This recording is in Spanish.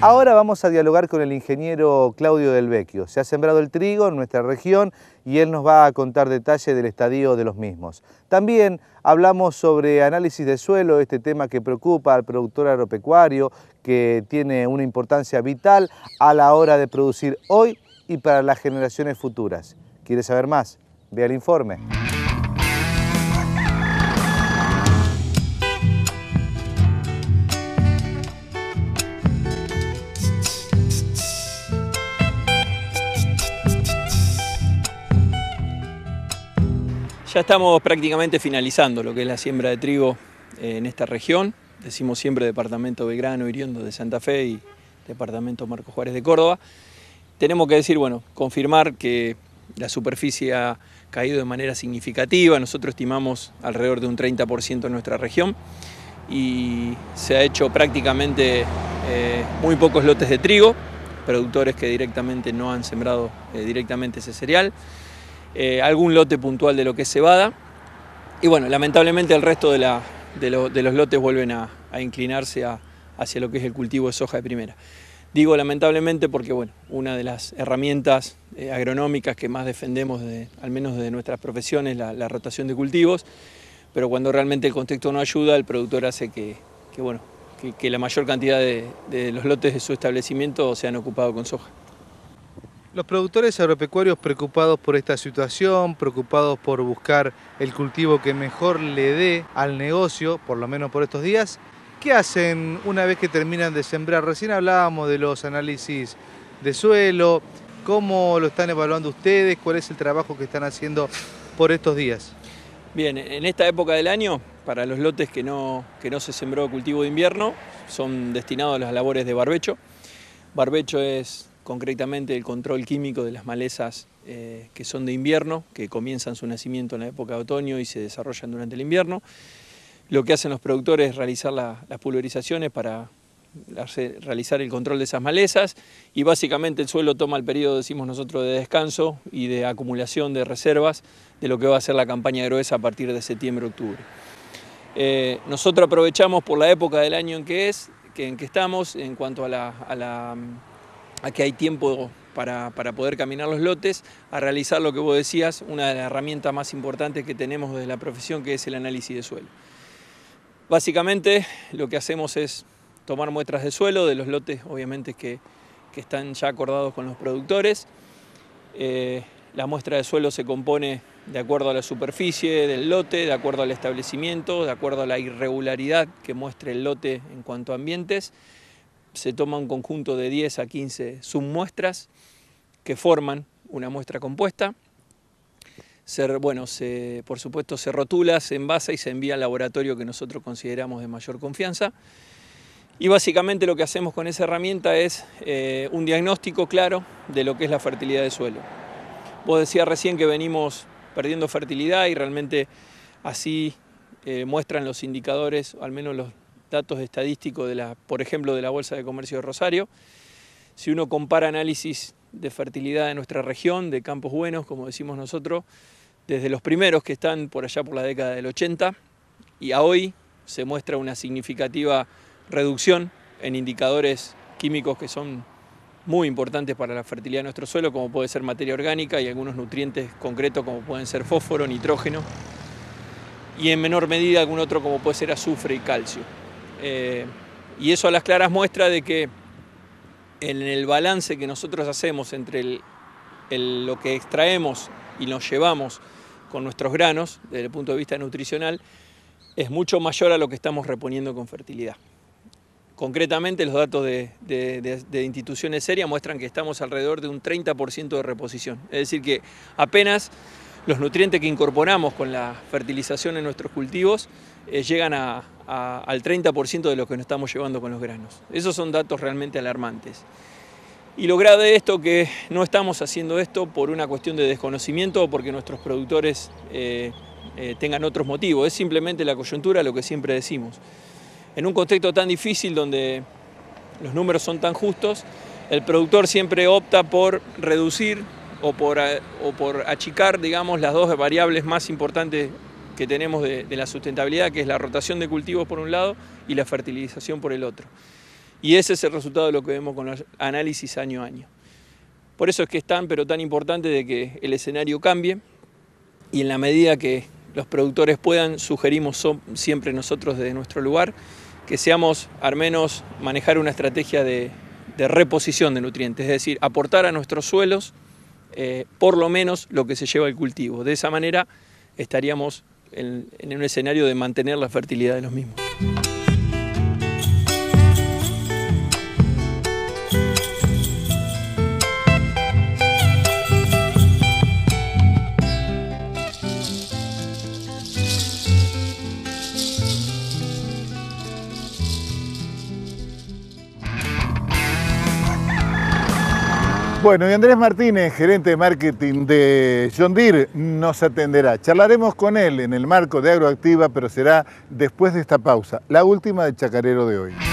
Ahora vamos a dialogar con el ingeniero Claudio Del Vecchio. Se ha sembrado el trigo en nuestra región y él nos va a contar detalles del estadio de los mismos. También hablamos sobre análisis de suelo, este tema que preocupa al productor agropecuario, que tiene una importancia vital a la hora de producir hoy y para las generaciones futuras. ¿Quiere saber más? Vea el informe. Ya estamos prácticamente finalizando lo que es la siembra de trigo en esta región. Decimos siempre departamento Belgrano, Iriondo de Santa Fe y departamento Marcos Juárez de Córdoba. Tenemos que decir, bueno, confirmar que la superficie ha caído de manera significativa. Nosotros estimamos alrededor de un 30% en nuestra región y se ha hecho prácticamente eh, muy pocos lotes de trigo, productores que directamente no han sembrado eh, directamente ese cereal. Eh, algún lote puntual de lo que es cebada. Y bueno, lamentablemente el resto de, los lotes vuelven a, inclinarse hacia lo que es el cultivo de soja de primera. Digo lamentablemente porque bueno, una de las herramientas eh, agronómicas que más defendemos, al menos de nuestras profesiones, la, la rotación de cultivos, pero cuando realmente el contexto no ayuda, el productor hace que, bueno, que, la mayor cantidad de, de los lotes de su establecimiento sean ocupados con soja. Los productores agropecuarios preocupados por esta situación, preocupados por buscar el cultivo que mejor le dé al negocio, por lo menos por estos días, ¿qué hacen una vez que terminan de sembrar? Recién hablábamos de los análisis de suelo, ¿cómo lo están evaluando ustedes? ¿Cuál es el trabajo que están haciendo por estos días? Bien, en esta época del año, para los lotes que no, que no se sembró cultivo de invierno, son destinados a las labores de barbecho. Barbecho es concretamente el control químico de las malezas eh, que son de invierno, que comienzan su nacimiento en la época de otoño y se desarrollan durante el invierno. Lo que hacen los productores es realizar las pulverizaciones para realizar el control de esas malezas y básicamente el suelo toma el periodo, decimos nosotros, de descanso y de acumulación de reservas de lo que va a ser la campaña gruesa a partir de septiembre-octubre. Eh, nosotros aprovechamos por la época del año en que es, que, en que estamos, en cuanto a la aquí hay tiempo para, poder caminar los lotes, a realizar lo que vos decías, una de las herramientas más importantes que tenemos desde la profesión, que es el análisis de suelo. Básicamente lo que hacemos es tomar muestras de suelo de los lotes, obviamente que, están ya acordados con los productores. Eh, la muestra de suelo se compone de acuerdo a la superficie del lote, de acuerdo al establecimiento, de acuerdo a la irregularidad que muestre el lote en cuanto a ambientes se toma un conjunto de 10 a 15 submuestras que forman una muestra compuesta. bueno, por supuesto se rotula, se envasa y se envía al laboratorio que nosotros consideramos de mayor confianza. Y básicamente lo que hacemos con esa herramienta es eh, un diagnóstico claro de lo que es la fertilidad del suelo. Vos decías recién que venimos perdiendo fertilidad y realmente así eh, muestran los indicadores, al menos los, datos estadísticos, de la, por ejemplo, de la Bolsa de Comercio de Rosario. Si uno compara análisis de fertilidad de nuestra región, de campos buenos, como decimos nosotros, desde los primeros que están por allá por la década del 80 y a hoy se muestra una significativa reducción en indicadores químicos que son muy importantes para la fertilidad de nuestro suelo, como puede ser materia orgánica y algunos nutrientes concretos como pueden ser fósforo, nitrógeno y en menor medida algún otro como puede ser azufre y calcio. Eh, y eso a las claras muestra de que en el balance que nosotros hacemos entre lo que extraemos y nos llevamos con nuestros granos, desde el punto de vista nutricional, es mucho mayor a lo que estamos reponiendo con fertilidad. Concretamente, los datos de, de instituciones serias muestran que estamos alrededor de un 30% de reposición. Es decir, que apenas los nutrientes que incorporamos con la fertilización en nuestros cultivos eh, llegan al 30% de lo que nos estamos llevando con los granos. Esos son datos realmente alarmantes. Y lo grave de esto que no estamos haciendo esto por una cuestión de desconocimiento o porque nuestros productores eh, eh, tengan otros motivos, es simplemente la coyuntura, lo que siempre decimos. En un contexto tan difícil donde los números son tan justos, el productor siempre opta por reducir o por, o por achicar, digamos, las dos variables más importantes que tenemos de, la sustentabilidad, que es la rotación de cultivos por un lado y la fertilización por el otro. Y ese es el resultado de lo que vemos con los análisis año a año. Por eso es que es tan, pero tan importante de que el escenario cambie y en la medida que los productores puedan, sugerimos siempre nosotros desde nuestro lugar que seamos al menos manejar una estrategia de, reposición de nutrientes, es decir, aportar a nuestros suelos eh, por lo menos lo que se lleva el cultivo. De esa manera estaríamos en un escenario de mantener la fertilidad de los mismos. Bueno, y Andrés Martínez, gerente de marketing de John Deere, nos atenderá. Charlaremos con él en el marco de Agroactiva, pero será después de esta pausa, la última de Chacarero de hoy.